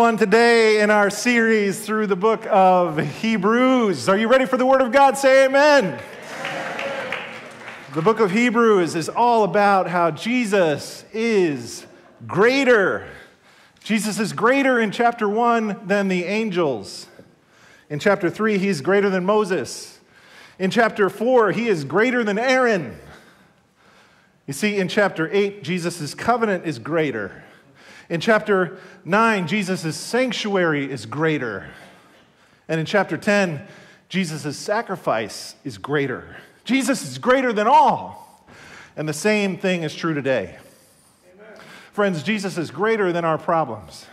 fun today in our series through the book of Hebrews. Are you ready for the Word of God? Say amen. The book of Hebrews is all about how Jesus is greater. Jesus is greater in chapter 1 than the angels. In chapter 3, he's greater than Moses. In chapter 4, he is greater than Aaron. You see, in chapter 8, Jesus' covenant is greater. In chapter 9, Jesus' sanctuary is greater. And in chapter 10, Jesus' sacrifice is greater. Jesus is greater than all. And the same thing is true today. Amen. Friends, Jesus is greater than our problems.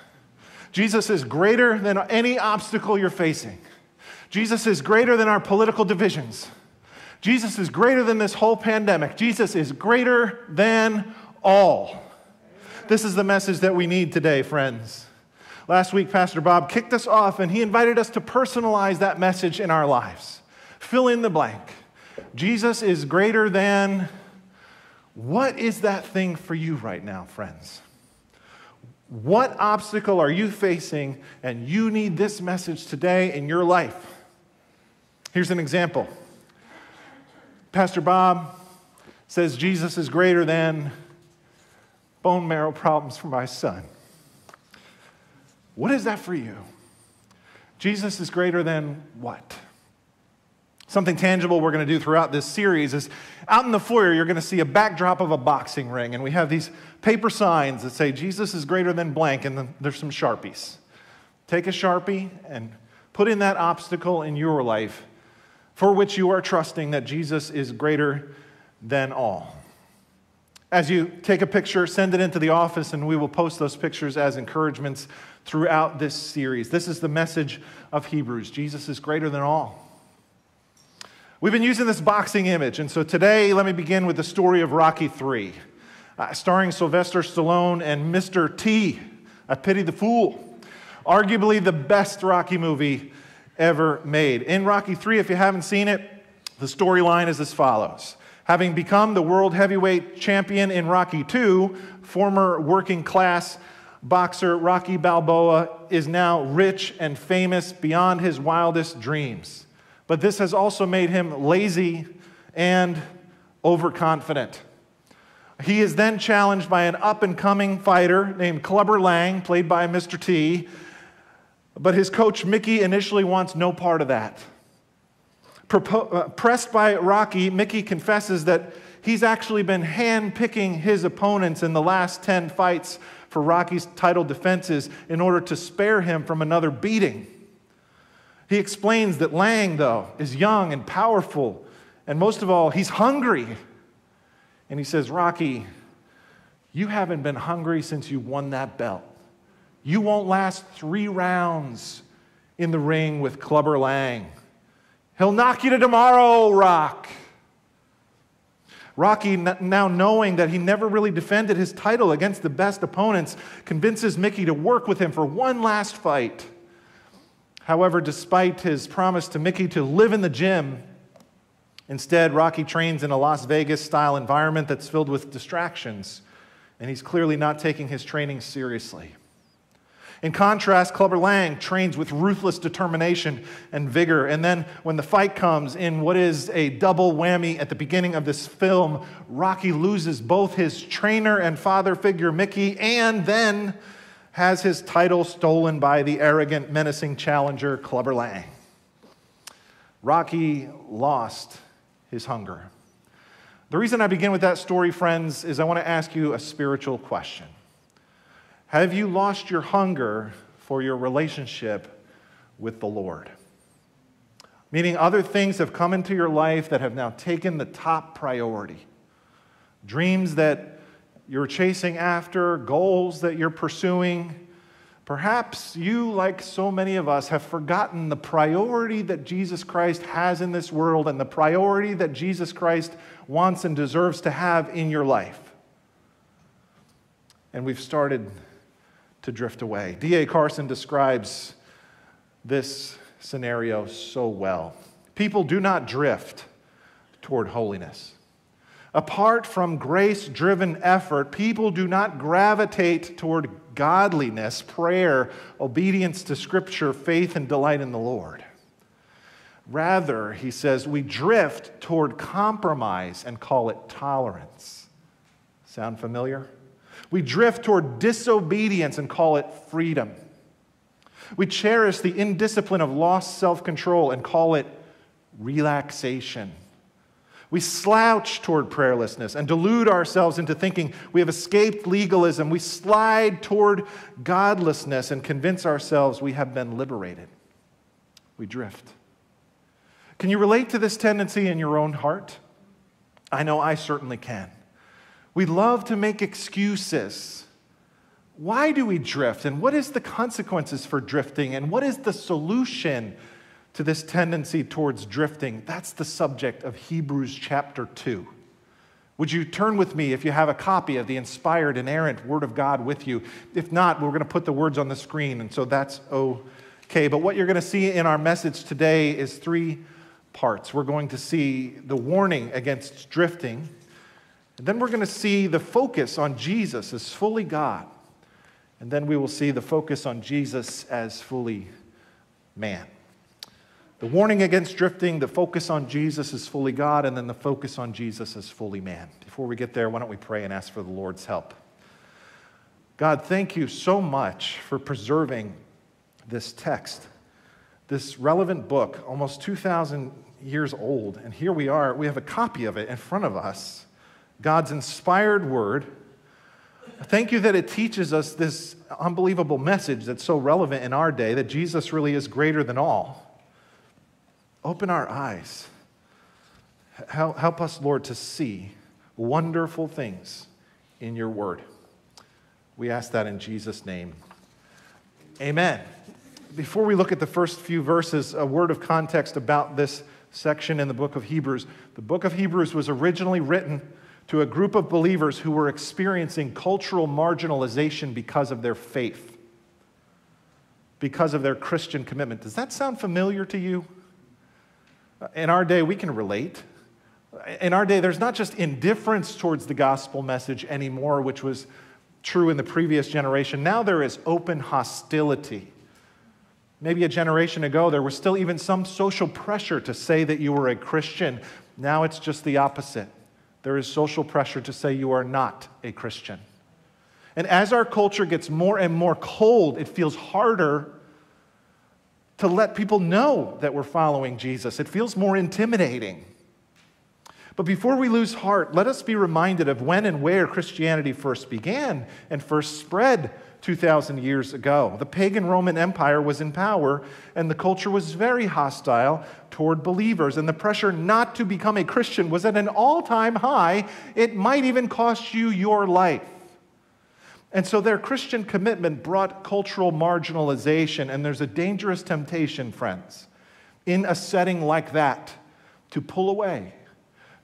Jesus is greater than any obstacle you're facing. Jesus is greater than our political divisions. Jesus is greater than this whole pandemic. Jesus is greater than all. This is the message that we need today, friends. Last week, Pastor Bob kicked us off and he invited us to personalize that message in our lives. Fill in the blank. Jesus is greater than. What is that thing for you right now, friends? What obstacle are you facing and you need this message today in your life? Here's an example. Pastor Bob says Jesus is greater than bone marrow problems for my son. What is that for you? Jesus is greater than what? Something tangible we're going to do throughout this series is out in the foyer, you're going to see a backdrop of a boxing ring, and we have these paper signs that say, Jesus is greater than blank, and there's some Sharpies. Take a Sharpie and put in that obstacle in your life for which you are trusting that Jesus is greater than all. As you take a picture, send it into the office, and we will post those pictures as encouragements throughout this series. This is the message of Hebrews Jesus is greater than all. We've been using this boxing image, and so today let me begin with the story of Rocky 3, uh, starring Sylvester Stallone and Mr. T. I Pity the Fool. Arguably the best Rocky movie ever made. In Rocky 3, if you haven't seen it, the storyline is as follows. Having become the world heavyweight champion in Rocky II, former working class boxer Rocky Balboa is now rich and famous beyond his wildest dreams. But this has also made him lazy and overconfident. He is then challenged by an up and coming fighter named Clubber Lang, played by Mr. T. But his coach, Mickey, initially wants no part of that. Uh, pressed by Rocky, Mickey confesses that he's actually been hand-picking his opponents in the last 10 fights for Rocky's title defenses in order to spare him from another beating. He explains that Lang, though, is young and powerful, and most of all, he's hungry. And he says, Rocky, you haven't been hungry since you won that belt. You won't last three rounds in the ring with Clubber Lang. He'll knock you to tomorrow, Rock. Rocky, now knowing that he never really defended his title against the best opponents, convinces Mickey to work with him for one last fight. However, despite his promise to Mickey to live in the gym, instead, Rocky trains in a Las Vegas style environment that's filled with distractions, and he's clearly not taking his training seriously. In contrast, Clubber Lang trains with ruthless determination and vigor. And then, when the fight comes in what is a double whammy at the beginning of this film, Rocky loses both his trainer and father figure, Mickey, and then has his title stolen by the arrogant, menacing challenger, Clubber Lang. Rocky lost his hunger. The reason I begin with that story, friends, is I want to ask you a spiritual question. Have you lost your hunger for your relationship with the Lord? Meaning, other things have come into your life that have now taken the top priority. Dreams that you're chasing after, goals that you're pursuing. Perhaps you, like so many of us, have forgotten the priority that Jesus Christ has in this world and the priority that Jesus Christ wants and deserves to have in your life. And we've started to drift away. D.A. Carson describes this scenario so well. People do not drift toward holiness. Apart from grace driven effort, people do not gravitate toward godliness, prayer, obedience to Scripture, faith, and delight in the Lord. Rather, he says, we drift toward compromise and call it tolerance. Sound familiar? We drift toward disobedience and call it freedom. We cherish the indiscipline of lost self control and call it relaxation. We slouch toward prayerlessness and delude ourselves into thinking we have escaped legalism. We slide toward godlessness and convince ourselves we have been liberated. We drift. Can you relate to this tendency in your own heart? I know I certainly can. We love to make excuses. Why do we drift? And what is the consequences for drifting? And what is the solution to this tendency towards drifting? That's the subject of Hebrews chapter 2. Would you turn with me if you have a copy of the inspired, inerrant Word of God with you? If not, we're going to put the words on the screen, and so that's okay. But what you're going to see in our message today is three parts. We're going to see the warning against drifting, and then we're going to see the focus on Jesus as fully God, and then we will see the focus on Jesus as fully man. The warning against drifting, the focus on Jesus as fully God, and then the focus on Jesus as fully man. Before we get there, why don't we pray and ask for the Lord's help? God, thank you so much for preserving this text, this relevant book, almost 2,000 years old. And here we are, we have a copy of it in front of us, God's inspired word. Thank you that it teaches us this unbelievable message that's so relevant in our day that Jesus really is greater than all. Open our eyes. Help us, Lord, to see wonderful things in your word. We ask that in Jesus' name. Amen. Before we look at the first few verses, a word of context about this section in the book of Hebrews. The book of Hebrews was originally written to a group of believers who were experiencing cultural marginalization because of their faith, because of their Christian commitment. Does that sound familiar to you? In our day, we can relate. In our day, there's not just indifference towards the gospel message anymore, which was true in the previous generation. Now there is open hostility. Maybe a generation ago, there was still even some social pressure to say that you were a Christian. Now it's just the opposite. There is social pressure to say you are not a Christian. And as our culture gets more and more cold, it feels harder to let people know that we're following Jesus. It feels more intimidating. But before we lose heart, let us be reminded of when and where Christianity first began and first spread 2,000 years ago. The pagan Roman Empire was in power, and the culture was very hostile toward believers, and the pressure not to become a Christian was at an all time high. It might even cost you your life. And so their Christian commitment brought cultural marginalization, and there's a dangerous temptation, friends, in a setting like that to pull away,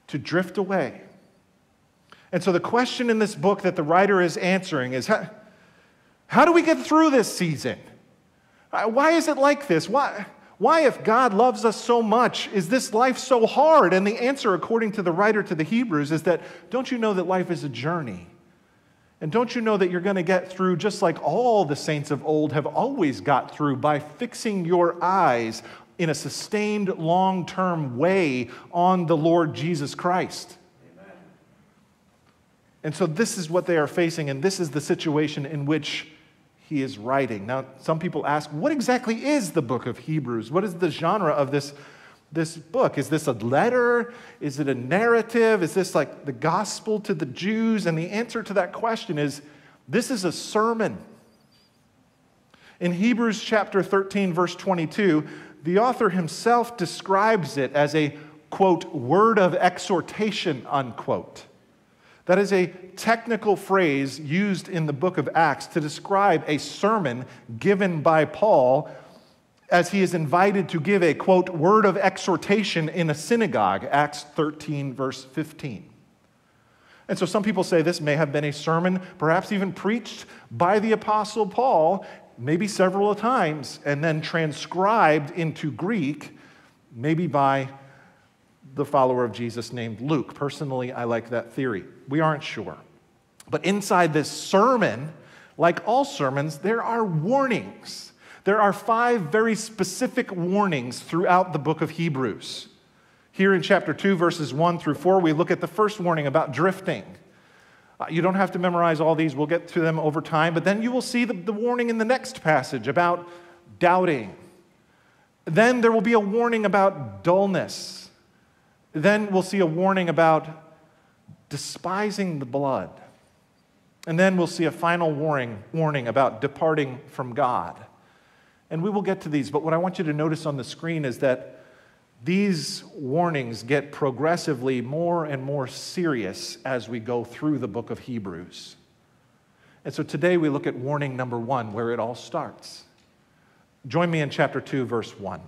to drift away. And so the question in this book that the writer is answering is how, do we get through this season? Uh, why is it like this? Why, why, if God loves us so much, is this life so hard? And the answer, according to the writer to the Hebrews, is that don't you know that life is a journey? And don't you know that you're going to get through just like all the saints of old have always got through by fixing your eyes in a sustained long term way on the Lord Jesus Christ? Amen. And so, this is what they are facing, and this is the situation in which he is writing. Now, some people ask, what exactly is the book of Hebrews? What is the genre of this this book? Is this a letter? Is it a narrative? Is this like the gospel to the Jews? And the answer to that question is this is a sermon. In Hebrews chapter 13, verse 22, the author himself describes it as a quote, word of exhortation, unquote. That is a technical phrase used in the book of Acts to describe a sermon given by Paul as he is invited to give a quote, word of exhortation in a synagogue, Acts 13, verse 15. And so some people say this may have been a sermon, perhaps even preached by the Apostle Paul, maybe several times, and then transcribed into Greek, maybe by the follower of Jesus named Luke. Personally, I like that theory. We aren't sure. But inside this sermon, like all sermons, there are warnings. There are five very specific warnings throughout the book of Hebrews. Here in chapter 2, verses 1 through 4, we look at the first warning about drifting. Uh, you don't have to memorize all these, we'll get to them over time, but then you will see the, the warning in the next passage about doubting. Then there will be a warning about dullness. Then we'll see a warning about despising the blood. And then we'll see a final warning, warning about departing from God. And we will get to these, but what I want you to notice on the screen is that these warnings get progressively more and more serious as we go through the book of Hebrews. And so today we look at warning number one, where it all starts. Join me in chapter 2, verse 1.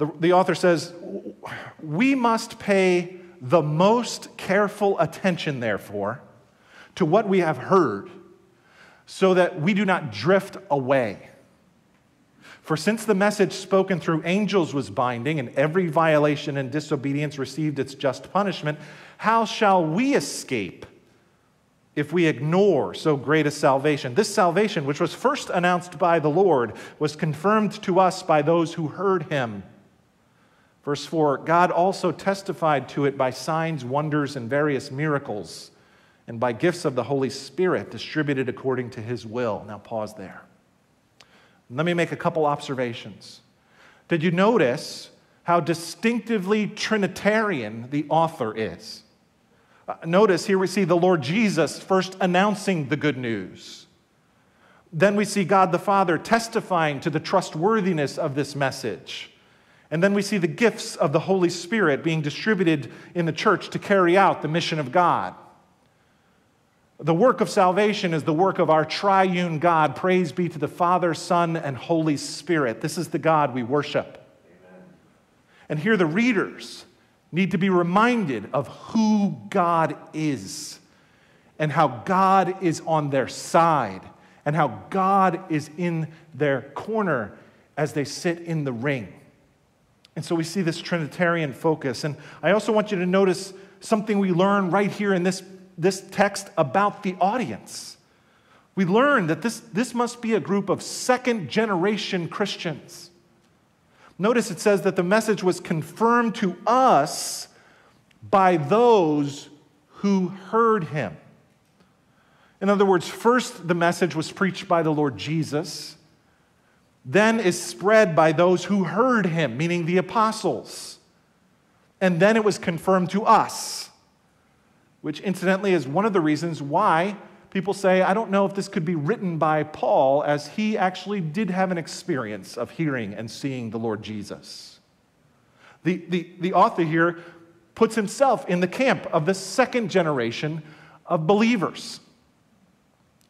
The, the author says, We must pay the most careful attention, therefore, to what we have heard, so that we do not drift away. For since the message spoken through angels was binding, and every violation and disobedience received its just punishment, how shall we escape if we ignore so great a salvation? This salvation, which was first announced by the Lord, was confirmed to us by those who heard him. Verse 4 God also testified to it by signs, wonders, and various miracles, and by gifts of the Holy Spirit distributed according to his will. Now, pause there. Let me make a couple observations. Did you notice how distinctively Trinitarian the author is? Uh, notice here we see the Lord Jesus first announcing the good news. Then we see God the Father testifying to the trustworthiness of this message. And then we see the gifts of the Holy Spirit being distributed in the church to carry out the mission of God. The work of salvation is the work of our triune God. Praise be to the Father, Son, and Holy Spirit. This is the God we worship. Amen. And here the readers need to be reminded of who God is and how God is on their side and how God is in their corner as they sit in the ring. And so we see this Trinitarian focus. And I also want you to notice something we learn right here in this this text about the audience. We learn that this, this must be a group of second generation Christians. Notice it says that the message was confirmed to us by those who heard him. In other words, first the message was preached by the Lord Jesus, then is spread by those who heard him, meaning the apostles, and then it was confirmed to us which incidentally is one of the reasons why people say, I don't know if this could be written by Paul, as he actually did have an experience of hearing and seeing the Lord Jesus. The, the, the author here puts himself in the camp of the second generation of believers.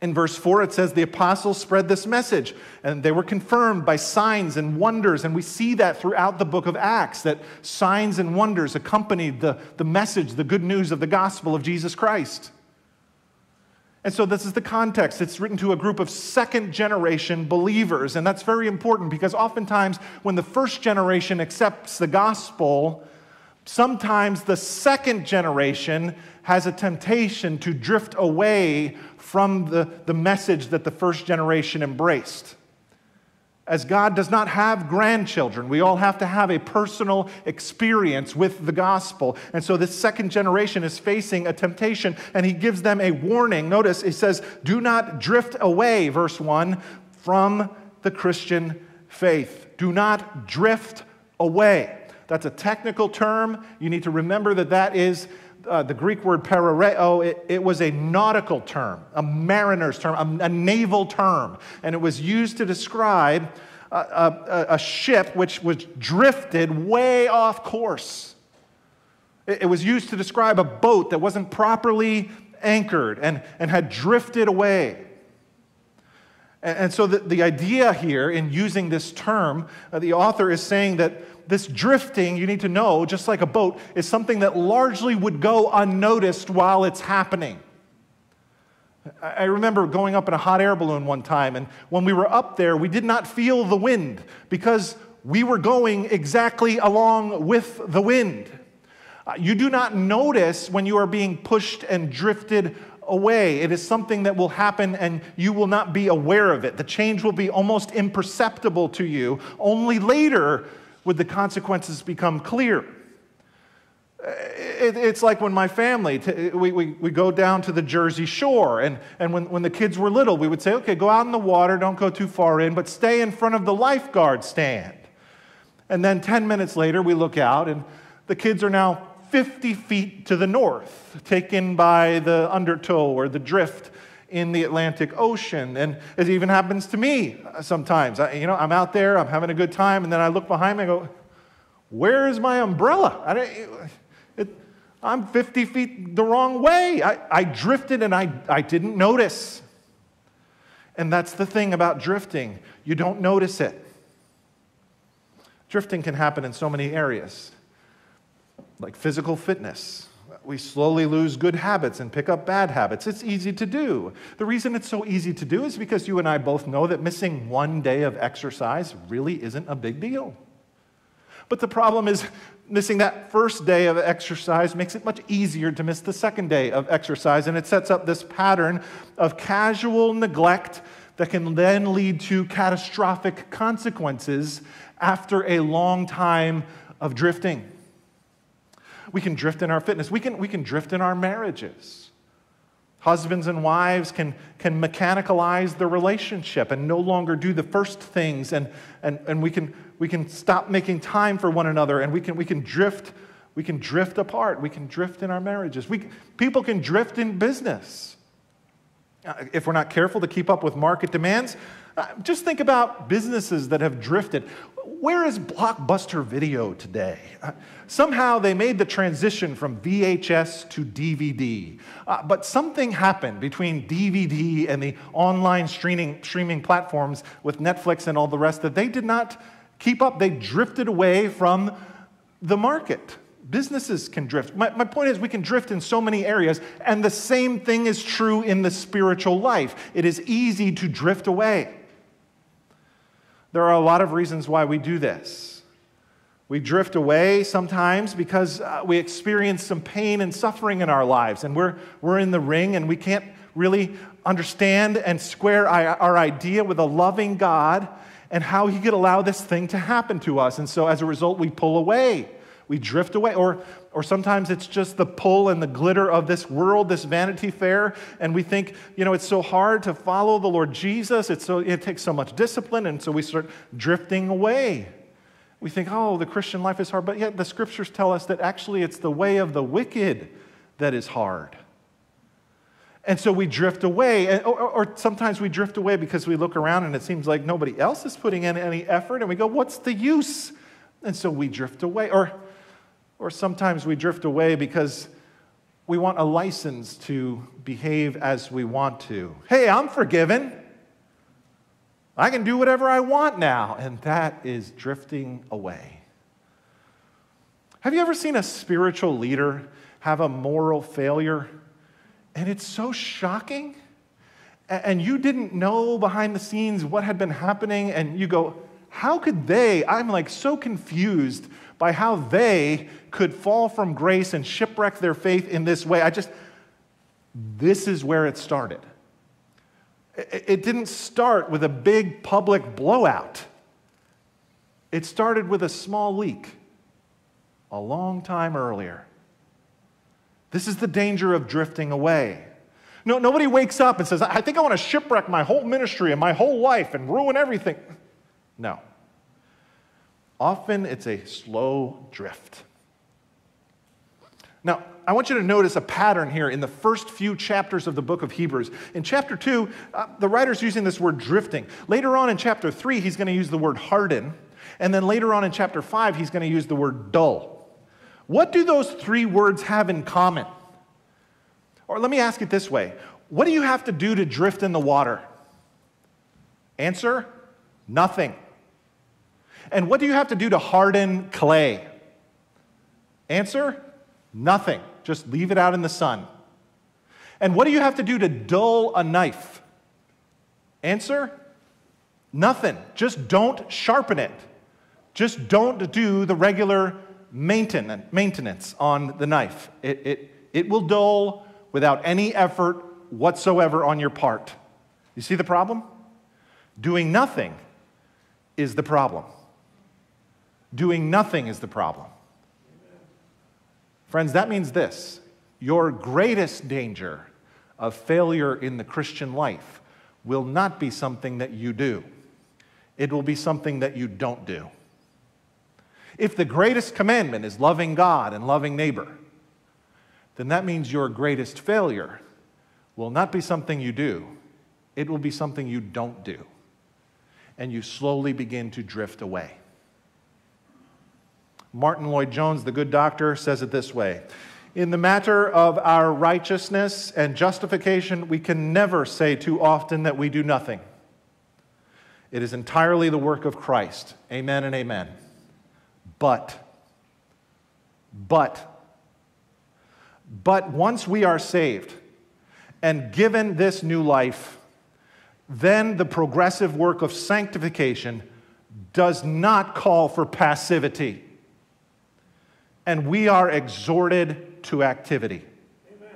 In verse 4, it says, The apostles spread this message, and they were confirmed by signs and wonders. And we see that throughout the book of Acts, that signs and wonders accompanied the, the message, the good news of the gospel of Jesus Christ. And so, this is the context. It's written to a group of second generation believers. And that's very important because oftentimes, when the first generation accepts the gospel, sometimes the second generation has a temptation to drift away from the, the message that the first generation embraced. As God does not have grandchildren, we all have to have a personal experience with the gospel. And so this second generation is facing a temptation, and he gives them a warning. Notice he says, Do not drift away, verse 1, from the Christian faith. Do not drift away. That's a technical term. You need to remember that that is uh, the Greek word parareo, it, it, was a nautical term, a mariner's term, a, a naval term, and it was used to describe a, a, a ship which was drifted way off course. It, it was used to describe a boat that wasn't properly anchored and, and had drifted away. And, and so the, the idea here in using this term, uh, the author is saying that this drifting, you need to know, just like a boat, is something that largely would go unnoticed while it's happening. I remember going up in a hot air balloon one time, and when we were up there, we did not feel the wind because we were going exactly along with the wind. Uh, you do not notice when you are being pushed and drifted away. It is something that will happen and you will not be aware of it. The change will be almost imperceptible to you. Only later would the consequences become clear. It, it's like when my family, we, we, we go down to the Jersey Shore, and, and when, when the kids were little, we would say, okay, go out in the water, don't go too far in, but stay in front of the lifeguard stand. And then 10 minutes later, we look out, and the kids are now 50 feet to the north, taken by the undertow or the drift in the Atlantic Ocean. And it even happens to me uh, sometimes. I, you know, I'm out there, I'm having a good time, and then I look behind me and go, Where is my umbrella? I it, I'm 50 feet the wrong way. I, I drifted and I, I didn't notice. And that's the thing about drifting you don't notice it. Drifting can happen in so many areas, like physical fitness. We slowly lose good habits and pick up bad habits. It's easy to do. The reason it's so easy to do is because you and I both know that missing one day of exercise really isn't a big deal. But the problem is, missing that first day of exercise makes it much easier to miss the second day of exercise. And it sets up this pattern of casual neglect that can then lead to catastrophic consequences after a long time of drifting. We can drift in our fitness, we can, we can drift in our marriages. Husbands and wives can, can mechanicalize the relationship and no longer do the first things, and, and, and we, can, we can stop making time for one another, and we can, we can drift. We can drift apart. We can drift in our marriages. We, people can drift in business. Uh, if we're not careful to keep up with market demands, uh, just think about businesses that have drifted. Where is Blockbuster Video today? Uh, somehow they made the transition from VHS to DVD. Uh, but something happened between DVD and the online streaming, streaming platforms with Netflix and all the rest that they did not keep up. They drifted away from the market. Businesses can drift. My, my point is, we can drift in so many areas, and the same thing is true in the spiritual life. It is easy to drift away. There are a lot of reasons why we do this. We drift away sometimes because uh, we experience some pain and suffering in our lives, and we're, we're in the ring and we can't really understand and square our, our idea with a loving God and how He could allow this thing to happen to us. And so as a result, we pull away we drift away. Or, or sometimes it's just the pull and the glitter of this world, this vanity fair, and we think, you know, it's so hard to follow the Lord Jesus. It's so, it takes so much discipline, and so we start drifting away. We think, oh, the Christian life is hard, but yet the scriptures tell us that actually it's the way of the wicked that is hard. And so we drift away, or, or, sometimes we drift away because we look around and it seems like nobody else is putting in any effort, and we go, What's the use? And so we drift away. Or or sometimes we drift away because we want a license to behave as we want to. Hey, I'm forgiven. I can do whatever I want now. And that is drifting away. Have you ever seen a spiritual leader have a moral failure? And it's so shocking. And you didn't know behind the scenes what had been happening. And you go, how could they? I'm like so confused by how they could fall from grace and shipwreck their faith in this way. I just, this is where it started. It didn't start with a big public blowout, it started with a small leak a long time earlier. This is the danger of drifting away. No, nobody wakes up and says, I think I want to shipwreck my whole ministry and my whole life and ruin everything. No. Often it's a slow drift. Now, I want you to notice a pattern here in the first few chapters of the book of Hebrews. In chapter 2, uh, the writer's using this word drifting. Later on in chapter 3, he's going to use the word harden. And then later on in chapter 5, he's going to use the word dull. What do those three words have in common? Or let me ask it this way What do you have to do to drift in the water? Answer nothing. And what do you have to do to harden clay? Answer nothing. Just leave it out in the sun. And what do you have to do to dull a knife? Answer nothing. Just don't sharpen it. Just don't do the regular maintenance on the knife. It, it, it will dull without any effort whatsoever on your part. You see the problem? Doing nothing is the problem. Doing nothing is the problem. Friends, that means this your greatest danger of failure in the Christian life will not be something that you do, it will be something that you don't do. If the greatest commandment is loving God and loving neighbor, then that means your greatest failure will not be something you do, it will be something you don't do. And you slowly begin to drift away. Martyn Lloyd-Jones, the good doctor, says it this way In the matter of our righteousness and justification, we can never say too often that we do nothing. It is entirely the work of Christ. Amen and amen. But, but, but once we are saved and given this new life, then the progressive work of sanctification does not call for passivity and we are exhorted to activity. Amen.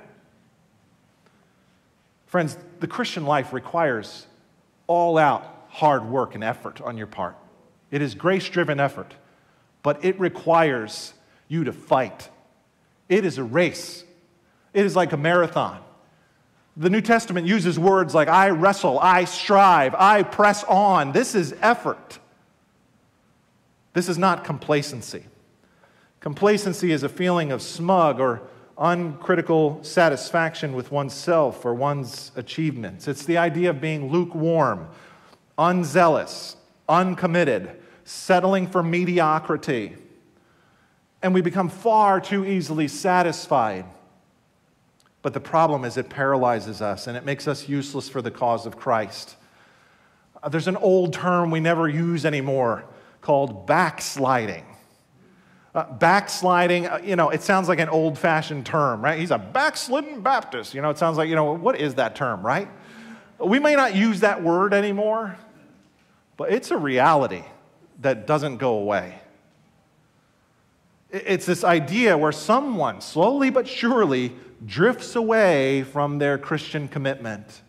Friends, the Christian life requires all out hard work and effort on your part. It is grace driven effort, but it requires you to fight. It is a race, it is like a marathon. The New Testament uses words like I wrestle, I strive, I press on. This is effort. This is not complacency. Complacency is a feeling of smug or uncritical satisfaction with oneself or one's achievements. It's the idea of being lukewarm, unzealous, uncommitted, settling for mediocrity. And we become far too easily satisfied. But the problem is, it paralyzes us and it makes us useless for the cause of Christ. Uh, there's an old term we never use anymore called backsliding. Uh, backsliding, uh, you know, it sounds like an old fashioned term, right? He's a backslidden Baptist. You know, it sounds like, you know, what is that term, right? We may not use that word anymore, but it's a reality that doesn't go away. It's this idea where someone slowly but surely drifts away from their Christian commitment.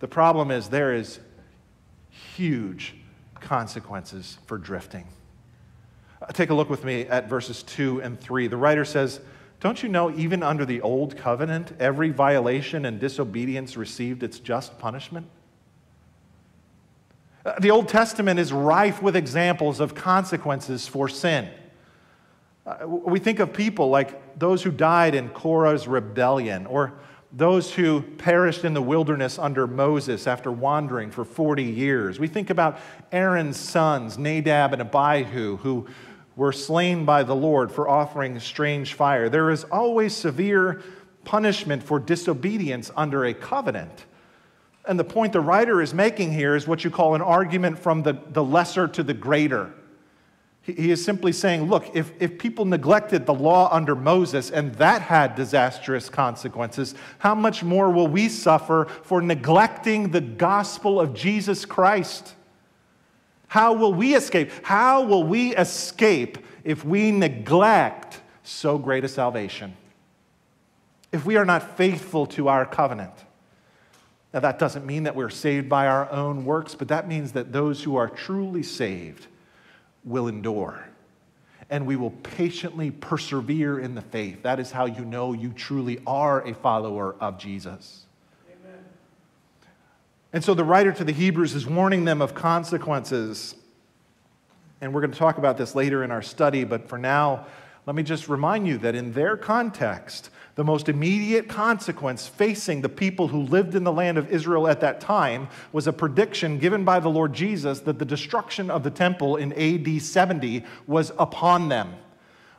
The problem is there is huge consequences for drifting. Take a look with me at verses 2 and 3. The writer says, Don't you know, even under the old covenant, every violation and disobedience received its just punishment? Uh, the Old Testament is rife with examples of consequences for sin. Uh, we think of people like those who died in Korah's rebellion, or those who perished in the wilderness under Moses after wandering for 40 years. We think about Aaron's sons, Nadab and Abihu, who were slain by the Lord for offering strange fire. There is always severe punishment for disobedience under a covenant. And the point the writer is making here is what you call an argument from the, the lesser to the greater. He, is simply saying, look, if, if people neglected the law under Moses and that had disastrous consequences, how much more will we suffer for neglecting the gospel of Jesus Christ? How will we escape? How will we escape if we neglect so great a salvation? If we are not faithful to our covenant. Now, that doesn't mean that we're saved by our own works, but that means that those who are truly saved will endure and we will patiently persevere in the faith. That is how you know you truly are a follower of Jesus. And so the writer to the Hebrews is warning them of consequences. And we're going to talk about this later in our study, but for now, let me just remind you that in their context, the most immediate consequence facing the people who lived in the land of Israel at that time was a prediction given by the Lord Jesus that the destruction of the temple in AD 70 was upon them.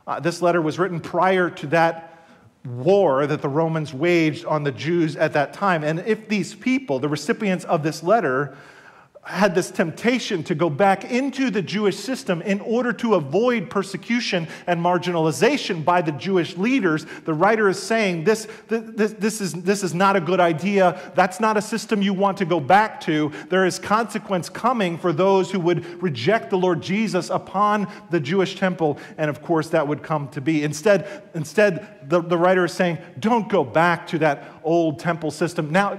Uh, this letter was written prior to that war that the Romans waged on the Jews at that time. And if these people, the recipients of this letter, had this temptation to go back into the Jewish system in order to avoid persecution and marginalization by the Jewish leaders, the writer is saying this, this, this, is, this is not a good idea. That's not a system you want to go back to. There is consequence coming for those who would reject the Lord Jesus upon the Jewish temple, and of course that would come to be. Instead, instead the, the writer is saying, don't go back to that old temple system. Now,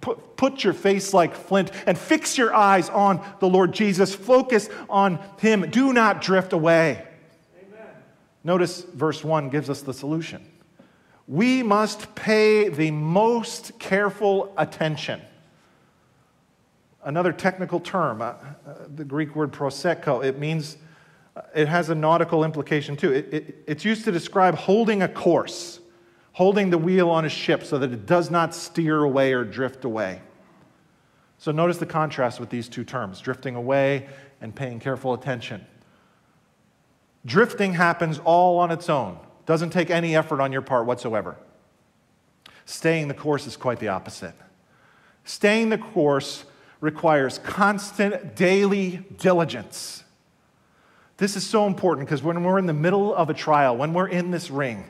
put, put your face like flint and fix your eyes on the Lord Jesus. Focus on Him. Do not drift away. Amen. Notice verse 1 gives us the solution. We must pay the most careful attention. Another technical term, uh, uh, the Greek word proseko, it means, Uh, it has a nautical implication too. It, it, it's used to describe holding a course holding the wheel on a ship so that it does not steer away or drift away. So notice the contrast with these two terms drifting away and paying careful attention. Drifting happens all on its own, doesn't take any effort on your part whatsoever. Staying the course is quite the opposite. Staying the course requires constant daily diligence. This is so important because when we're in the middle of a trial, when we're in this ring,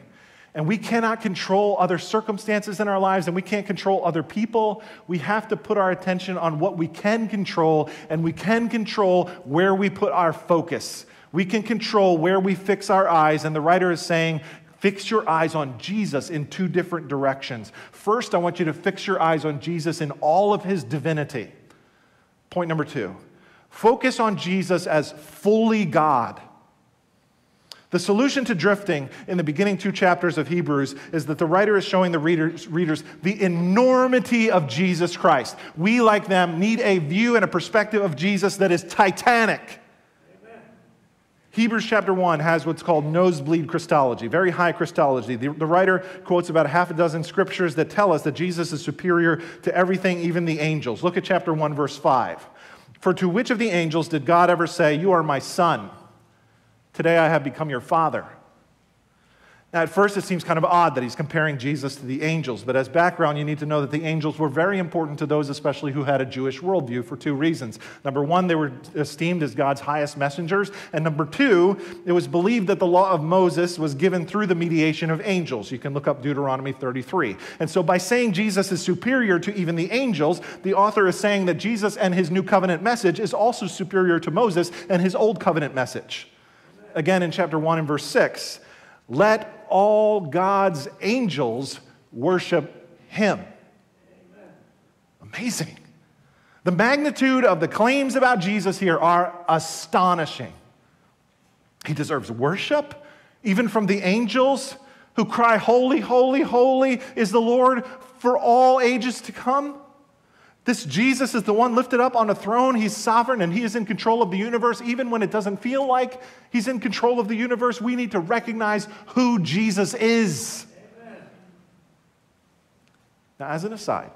and we cannot control other circumstances in our lives and we can't control other people. We have to put our attention on what we can control and we can control where we put our focus. We can control where we fix our eyes. And the writer is saying, fix your eyes on Jesus in two different directions. First, I want you to fix your eyes on Jesus in all of his divinity. Point number two focus on Jesus as fully God. The solution to drifting in the beginning two chapters of Hebrews is that the writer is showing the readers, readers, the enormity of Jesus Christ. We, like them, need a view and a perspective of Jesus that is titanic. Hebrews chapter 1 has what's called nosebleed Christology, very high Christology. The, the writer quotes about a half a dozen scriptures that tell us that Jesus is superior to everything, even the angels. Look at chapter 1, verse 5. For to which of the angels did God ever say, You are my son? Today I have become your father. Now, at first, it seems kind of odd that he's comparing Jesus to the angels, but as background, you need to know that the angels were very important to those, especially who had a Jewish worldview, for two reasons. Number one, they were esteemed as God's highest messengers, and number two, it was believed that the law of Moses was given through the mediation of angels. You can look up Deuteronomy 33. And so, by saying Jesus is superior to even the angels, the author is saying that Jesus and his new covenant message is also superior to Moses and his old covenant message again in chapter 1 and verse 6 let all God's angels worship him. Amazing. The magnitude of the claims about Jesus here are astonishing. He deserves worship, even from the angels who cry, Holy, holy, holy is the Lord for all ages to come. This Jesus is the one lifted up on a throne. He's sovereign and he is in control of the universe. Even when it doesn't feel like he's in control of the universe, we need to recognize who Jesus is. Amen. Now, as an aside,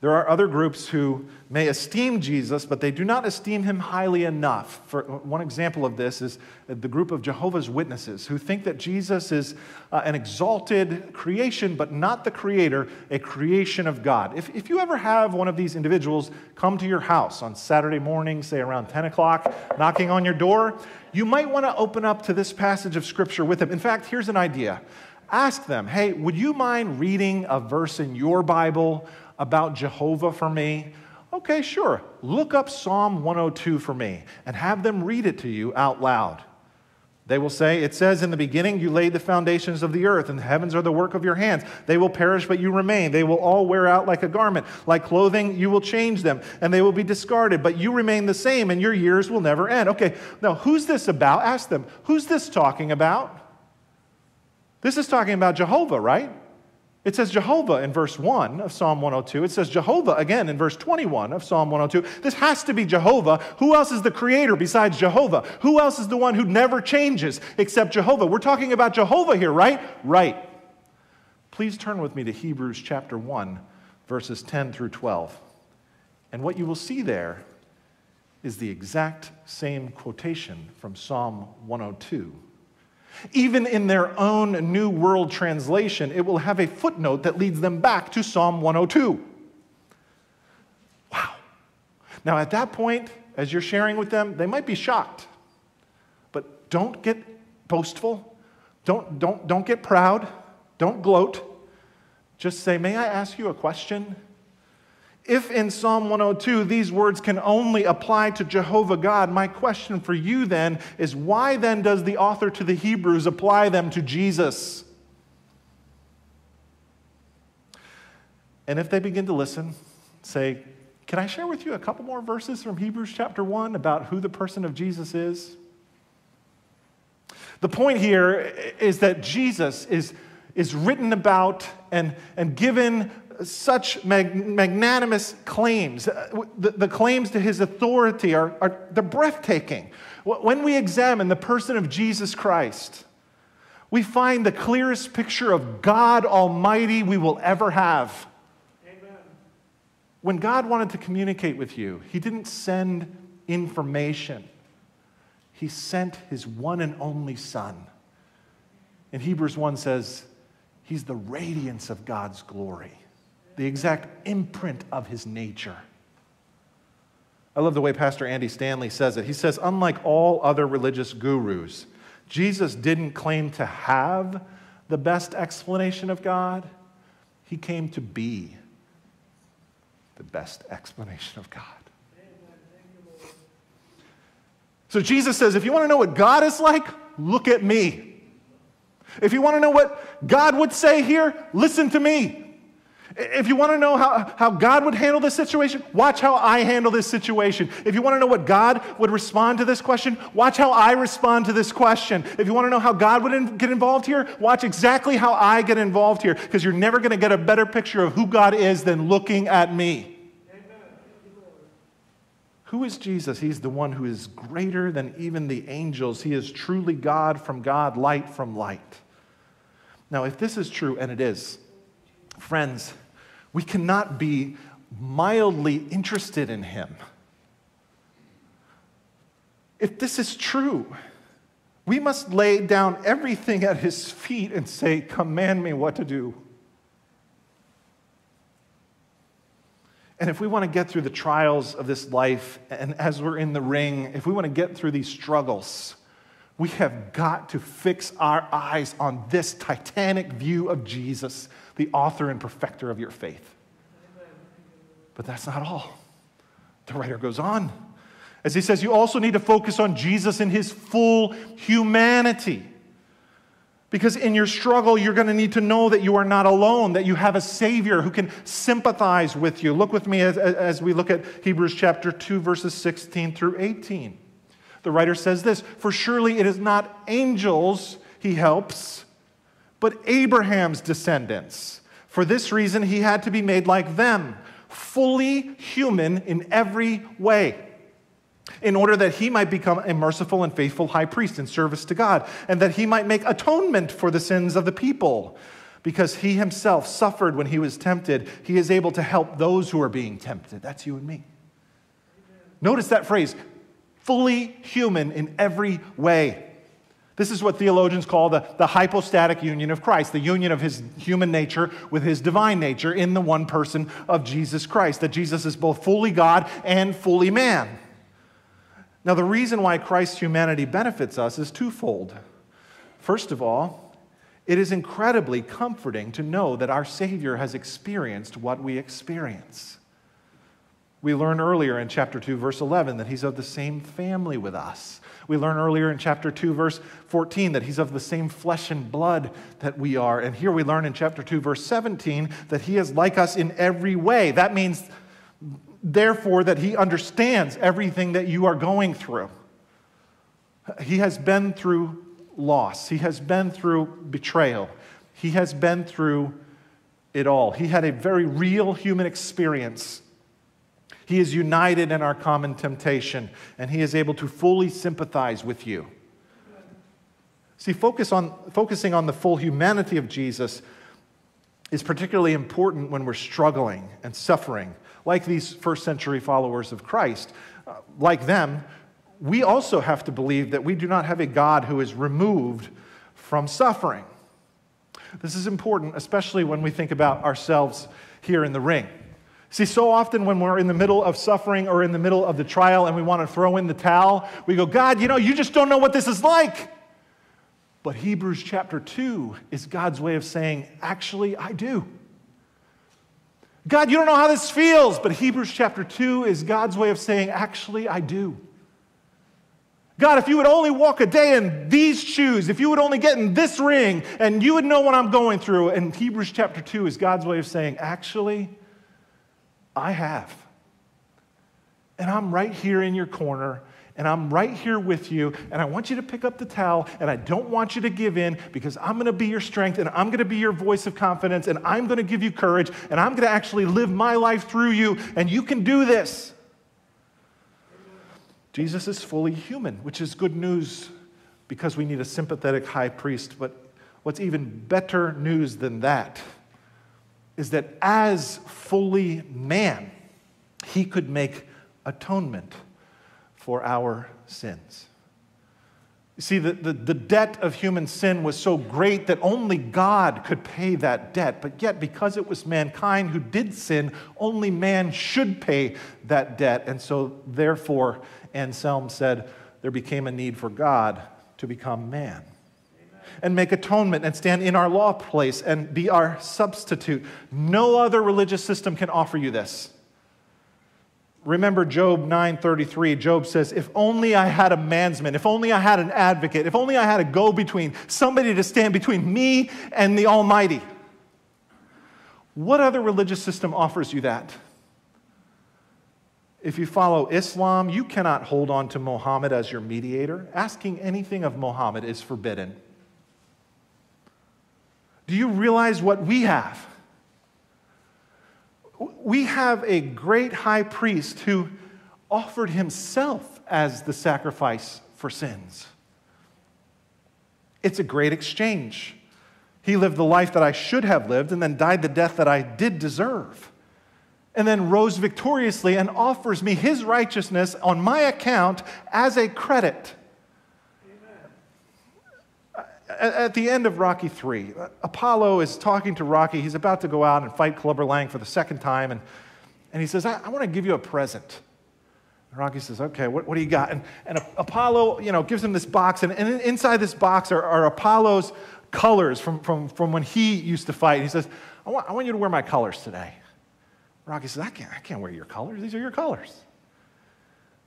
there are other groups who may esteem Jesus, but they do not esteem him highly enough. For one example of this is the group of Jehovah's Witnesses, who think that Jesus is uh, an exalted creation, but not the creator, a creation of God. If, if you ever have one of these individuals come to your house on Saturday morning, say around 10 o'clock, knocking on your door, you might want to open up to this passage of Scripture with them. In fact, here's an idea ask them, hey, would you mind reading a verse in your Bible? About Jehovah for me? Okay, sure. Look up Psalm 102 for me and have them read it to you out loud. They will say, It says in the beginning, you laid the foundations of the earth, and the heavens are the work of your hands. They will perish, but you remain. They will all wear out like a garment. Like clothing, you will change them, and they will be discarded, but you remain the same, and your years will never end. Okay, now who's this about? Ask them, Who's this talking about? This is talking about Jehovah, right? It says Jehovah in verse 1 of Psalm 102. It says Jehovah again in verse 21 of Psalm 102. This has to be Jehovah. Who else is the creator besides Jehovah? Who else is the one who never changes except Jehovah? We're talking about Jehovah here, right? Right. Please turn with me to Hebrews chapter 1, verses 10 through 12. And what you will see there is the exact same quotation from Psalm 102 even in their own New World Translation, it will have a footnote that leads them back to Psalm 102. Wow. Now, at that point, as you're sharing with them, they might be shocked. But don't get boastful. Don't, don't, don't get proud. Don't gloat. Just say, May I ask you a question? If in Psalm 102 these words can only apply to Jehovah God, my question for you then is why then does the author to the Hebrews apply them to Jesus? And if they begin to listen, say, Can I share with you a couple more verses from Hebrews chapter 1 about who the person of Jesus is? The point here is that Jesus is, is written about and, and given such mag- magnanimous claims. Uh, the, the, claims to his authority are, are they're breathtaking. When we examine the person of Jesus Christ, we find the clearest picture of God Almighty we will ever have. Amen. When God wanted to communicate with you, He didn't send information, He sent His one and only Son. And Hebrews 1 says, He's the radiance of God's glory the exact imprint of his nature. I love the way Pastor Andy Stanley says it. He says, unlike all other religious gurus, Jesus didn't claim to have the best explanation of God, he came to be the best explanation of God. So Jesus says, if you want to know what God is like, look at me. If you want to know what God would say here, listen to me. If you want to know how, how God would handle this situation, watch how I handle this situation. If you want to know what God would respond to this question, watch how I respond to this question. If you want to know how God would in, get involved here, watch exactly how I get involved here, because you're never going to get a better picture of who God is than looking at me. Who is Jesus? He's the one who is greater than even the angels. He is truly God from God, light from light. Now, if this is true, and it is, friends, we cannot be mildly interested in him. If this is true, we must lay down everything at his feet and say, Command me what to do. And if we want to get through the trials of this life, and as we're in the ring, if we want to get through these struggles, we have got to fix our eyes on this titanic view of Jesus, the author and perfecter of your faith. But that's not all. The writer goes on. As he says, you also need to focus on Jesus in his full humanity. Because in your struggle, you're going to need to know that you are not alone, that you have a Savior who can sympathize with you. Look with me as, as we look at Hebrews chapter 2, verses 16 through 18. The writer says this For surely it is not angels he helps, but Abraham's descendants. For this reason, he had to be made like them, fully human in every way in order that he might become a merciful and faithful high priest in service to God, and that he might make atonement for the sins of the people. Because he himself suffered when he was tempted, he is able to help those who are being tempted. That's you and me. Notice that phrase fully human in every way. This is what theologians call the, the hypostatic union of Christ, the union of his human nature with his divine nature in the one person of Jesus Christ, that Jesus is both fully God and fully man. Now, the reason why Christ's humanity benefits us is twofold. First of all, it is incredibly comforting to know that our Savior has experienced what we experience. We learn earlier in chapter 2, verse 11, that he's of the same family with us. We learn earlier in chapter 2, verse 14, that he's of the same flesh and blood that we are. And here we learn in chapter 2, verse 17, that he is like us in every way. That means, therefore, that he understands everything that you are going through. He has been through loss, he has been through betrayal, he has been through it all. He had a very real human experience he is united in our common temptation, and He is able to fully sympathize with you. See, focus on, focusing on the full humanity of Jesus is particularly important when we're struggling and suffering, like these first century followers of Christ. Uh, like them, we also have to believe that we do not have a God who is removed from suffering. This is important, especially when we think about ourselves here in the ring. See, so often when we're in the middle of suffering or in the middle of the trial and we want to throw in the towel, we go, God, you know, you just don't know what this is like. But Hebrews chapter 2 is God's way of saying, actually, I do. God, you don't know how this feels, but Hebrews chapter 2 is God's way of saying, actually, I do. God, if you would only walk a day in these shoes, if you would only get in this ring, and you would know what I'm going through. And Hebrews chapter 2 is God's way of saying, actually, I have. And I'm right here in your corner, and I'm right here with you, and I want you to pick up the towel, and I don't want you to give in because I'm going to be your strength, and I'm going to be your voice of confidence, and I'm going to give you courage, and I'm going to actually live my life through you, and you can do this. Jesus is fully human, which is good news because we need a sympathetic high priest. But what's even better news than that is that as fully man, he could make atonement for our sins. You see, the, the, the, debt of human sin was so great that only God could pay that debt. But yet, because it was mankind who did sin, only man should pay that debt. And so, therefore, Anselm said, there became a need for God to become man and make atonement and stand in our law place and be our substitute. No other religious system can offer you this. Remember Job 9:33. Job says, "If only I had a daysman, if only I had an advocate, if only I had a go-between, somebody to stand between me and the Almighty." What other religious system offers you that? If you follow Islam, you cannot hold on to Muhammad as your mediator. Asking anything of Muhammad is forbidden. Do you realize what we have? We have a great high priest who offered himself as the sacrifice for sins. It's a great exchange. He lived the life that I should have lived and then died the death that I did deserve and then rose victoriously and offers me his righteousness on my account as a credit. At the end of Rocky 3, Apollo is talking to Rocky. He's about to go out and fight Clubber Lang for the second time. And, and he says, I, I want to give you a present. And Rocky says, Okay, what, what do you got? And, and Apollo you know, gives him this box. And, and inside this box are, are Apollo's colors from, from, from when he used to fight. And he says, I want, I want you to wear my colors today. Rocky says, I can't, I can't wear your colors. These are your colors.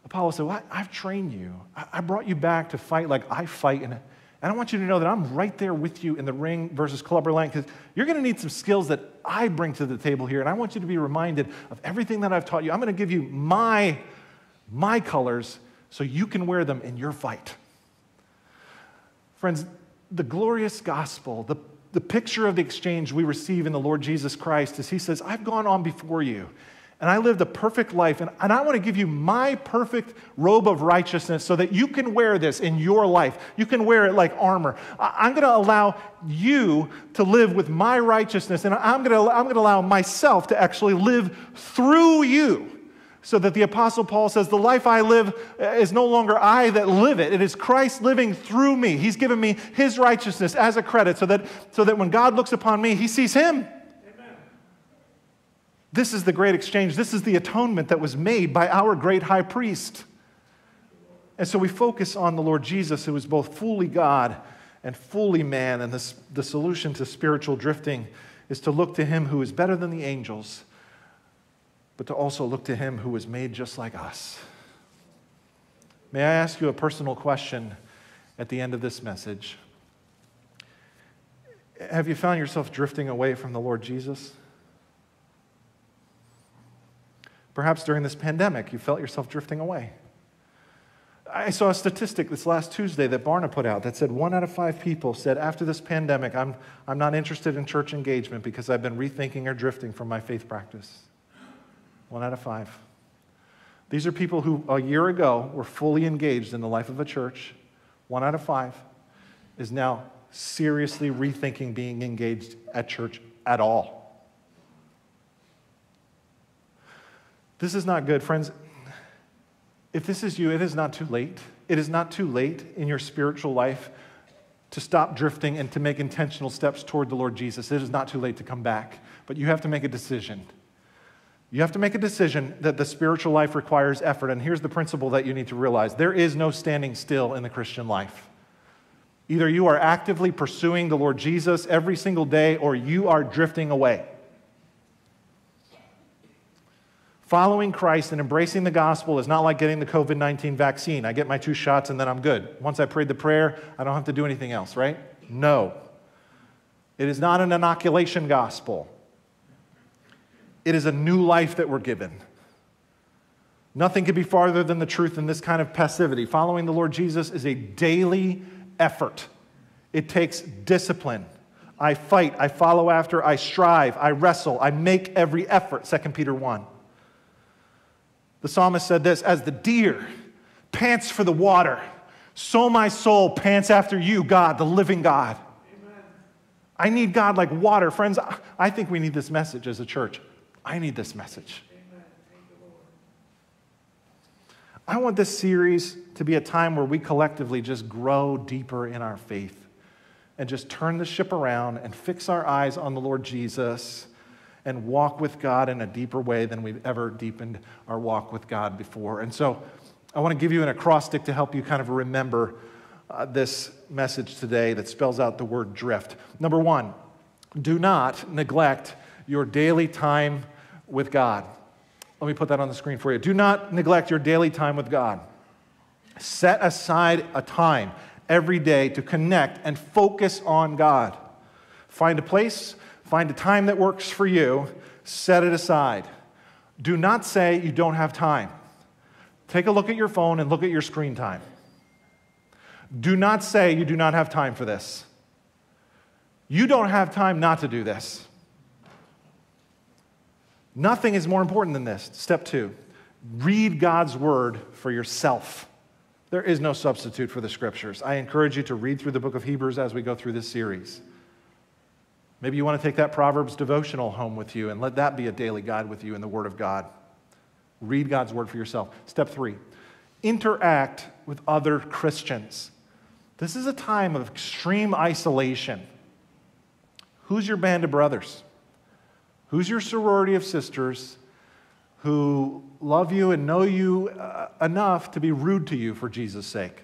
Apollo said, well, I, have trained you. I, I, brought you back to fight like I fight. And, and I want you to know that I'm right there with you in the ring versus Clubber Lang because you're going to need some skills that I bring to the table here. And I want you to be reminded of everything that I've taught you. I'm going to give you my, my colors so you can wear them in your fight. Friends, the glorious gospel, the the picture of the exchange we receive in the Lord Jesus Christ is He says, I've gone on before you and I lived a perfect life, and, and I want to give you my perfect robe of righteousness so that you can wear this in your life. You can wear it like armor. I, I'm going to allow you to live with my righteousness, and I'm going to, I'm going to allow myself to actually live through you so that the Apostle Paul says, The life I live eh, is no longer I that live it. It is Christ living through me. He's given me his righteousness as a credit so that, so that when God looks upon me, he sees him. This is the great exchange. This is the atonement that was made by our great high priest. And so we focus on the Lord Jesus, who is both fully God and fully man. And this, the solution to spiritual drifting is to look to him who is better than the angels but to also look to him who was made just like us. May I ask you a personal question at the end of this message? Have you found yourself drifting away from the Lord Jesus? Perhaps during this pandemic, you felt yourself drifting away. I saw a statistic this last Tuesday that Barna put out that said one out of five people said, after this pandemic, I'm, I'm not interested in church engagement because I've been rethinking or drifting from my faith practice. One out of five. These are people who a year ago were fully engaged in the life of a church. One out of five is now seriously rethinking being engaged at church at all. This is not good, friends. If this is you, it is not too late. It is not too late in your spiritual life to stop drifting and to make intentional steps toward the Lord Jesus. It is not too late to come back, but you have to make a decision You have to make a decision that the spiritual life requires effort. And here's the principle that you need to realize there is no standing still in the Christian life. Either you are actively pursuing the Lord Jesus every single day or you are drifting away. Following Christ and embracing the gospel is not like getting the COVID 19 vaccine. I get my two shots and then I'm good. Once I prayed the prayer, I don't have to do anything else, right? No. It is not an inoculation gospel, it is a new life that we're given. Nothing could be farther than the truth in this kind of passivity. Following the Lord Jesus is a daily effort, it takes discipline. I fight, I follow after, I strive, I wrestle, I make every effort, 2 Peter 1. The psalmist said this As the deer pants for the water, so my soul pants after you, God, the living God. Amen. I need God like water. Friends, I think we need this message as a church. I need this message. I want this series to be a time where we collectively just grow deeper in our faith and just turn the ship around and fix our eyes on the Lord Jesus and walk with God in a deeper way than we've ever deepened our walk with God before. And so I want to give you an acrostic to help you kind of remember uh, this message today that spells out the word drift. Number one, do not neglect your daily time with God. Let me put that on the screen for you. Do not neglect your daily time with God. Set aside a time every day to connect and focus on God. Find a place Find a time that works for you, set it aside. Do not say you don't have time. Take a look at your phone and look at your screen time. Do not say you do not have time for this. You don't have time not to do this. Nothing is more important than this. Step two read God's word for yourself. There is no substitute for the scriptures. I encourage you to read through the book of Hebrews as we go through this series. Maybe you want to take that Proverbs devotional home with you and let that be a daily guide with you in the Word of God. Read God's Word for yourself. Step three interact with other Christians. This is a time of extreme isolation. Who's your band of brothers? Who's your sorority of sisters who love you and know you uh, enough to be rude to you for Jesus' sake?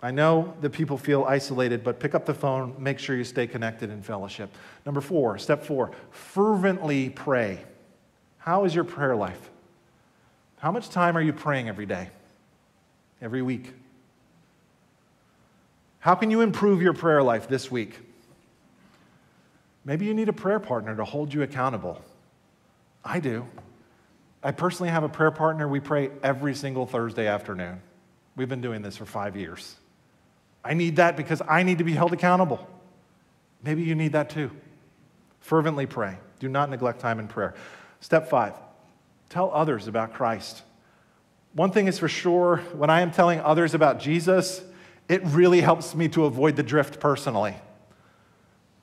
I know that people feel isolated, but pick up the phone, make sure you stay connected in fellowship. Number four, step four, fervently pray. How is your prayer life? How much time are you praying every day, every week? How can you improve your prayer life this week? Maybe you need a prayer partner to hold you accountable. I do. I personally have a prayer partner. We pray every single Thursday afternoon. We've been doing this for five years. I need that because I need to be held accountable. Maybe you need that too. Fervently pray. Do not neglect time in prayer. Step five, tell others about Christ. One thing is for sure when I am telling others about Jesus, it really helps me to avoid the drift personally.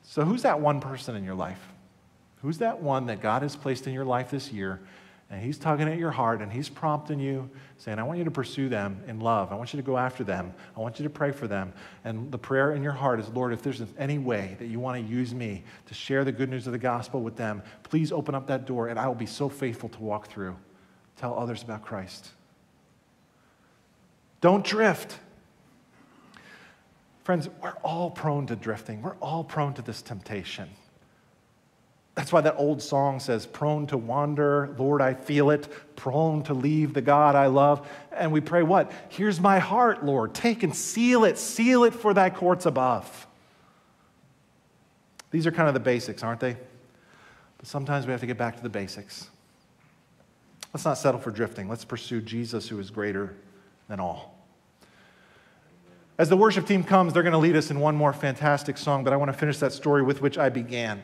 So, who's that one person in your life? Who's that one that God has placed in your life this year and He's tugging at your heart and He's prompting you, saying, I want you to pursue them in love. I want you to go after them. I want you to pray for them. And the prayer in your heart is, Lord, if there's any way that you want to use me to share the good news of the gospel with them, please open up that door and I will be so faithful to walk through. Tell others about Christ. Don't drift. Friends, we're all prone to drifting. We're all prone to this temptation. That's why that old song says, prone to wander, Lord, I feel it, prone to leave the God I love. And we pray, what? Here's my heart, Lord. Take and seal it, seal it for thy courts above. These are kind of the basics, aren't they? But sometimes we have to get back to the basics. Let's not settle for drifting. Let's pursue Jesus, who is greater than all. As the worship team comes, they're going to lead us in one more fantastic song, but I want to finish that story with which I began.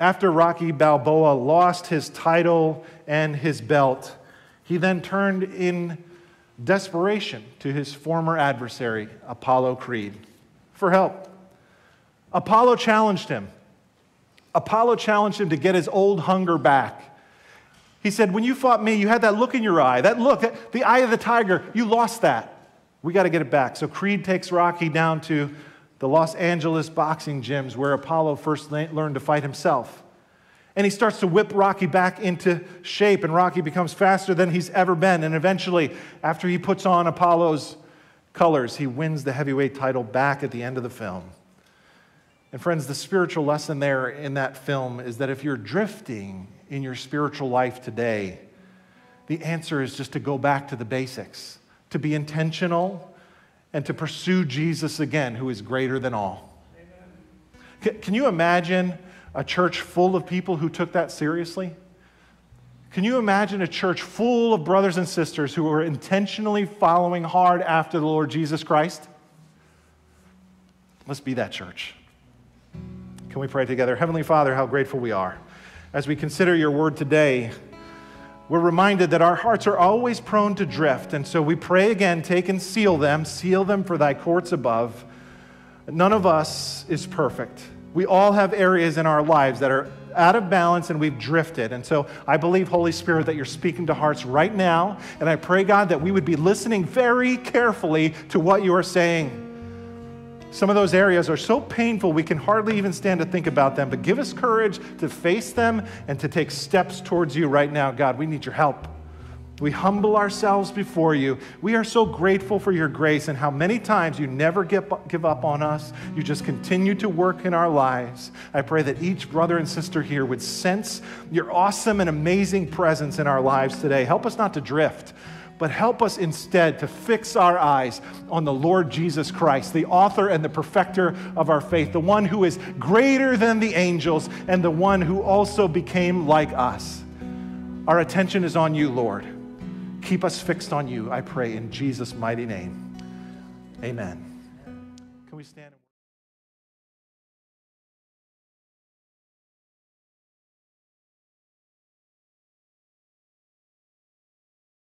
After Rocky Balboa lost his title and his belt, he then turned in desperation to his former adversary, Apollo Creed, for help. Apollo challenged him. Apollo challenged him to get his old hunger back. He said, When you fought me, you had that look in your eye. That look, that, the eye of the tiger, you lost that. We got to get it back. So Creed takes Rocky down to the Los Angeles boxing gyms where Apollo first learned to fight himself. And he starts to whip Rocky back into shape, and Rocky becomes faster than he's ever been. And eventually, after he puts on Apollo's colors, he wins the heavyweight title back at the end of the film. And, friends, the spiritual lesson there in that film is that if you're drifting in your spiritual life today, the answer is just to go back to the basics, to be intentional, and to pursue Jesus again, who is greater than all. Can you imagine a church full of people who took that seriously? Can you imagine a church full of brothers and sisters who were intentionally following hard after the Lord Jesus Christ? Let's be that church. Can we pray together? Heavenly Father, how grateful we are. As we consider your word today, we're reminded that our hearts are always prone to drift. And so we pray again, take and seal them, seal them for thy courts above. None of us is perfect. We all have areas in our lives that are out of balance and we've drifted. And so I believe, Holy Spirit, that you're speaking to hearts right now. And I pray, God, that we would be listening very carefully to what you are saying. Some of those areas are so painful we can hardly even stand to think about them, but give us courage to face them and to take steps towards you right now. God, we need your help. We humble ourselves before you. We are so grateful for your grace and how many times you never give up on us. You just continue to work in our lives. I pray that each brother and sister here would sense your awesome and amazing presence in our lives today. Help us not to drift but help us instead to fix our eyes on the Lord Jesus Christ, the author and the perfecter of our faith, the one who is greater than the angels and the one who also became like us. Our attention is on you, Lord. Keep us fixed on you, I pray, in Jesus' mighty name. Amen. Can we stand?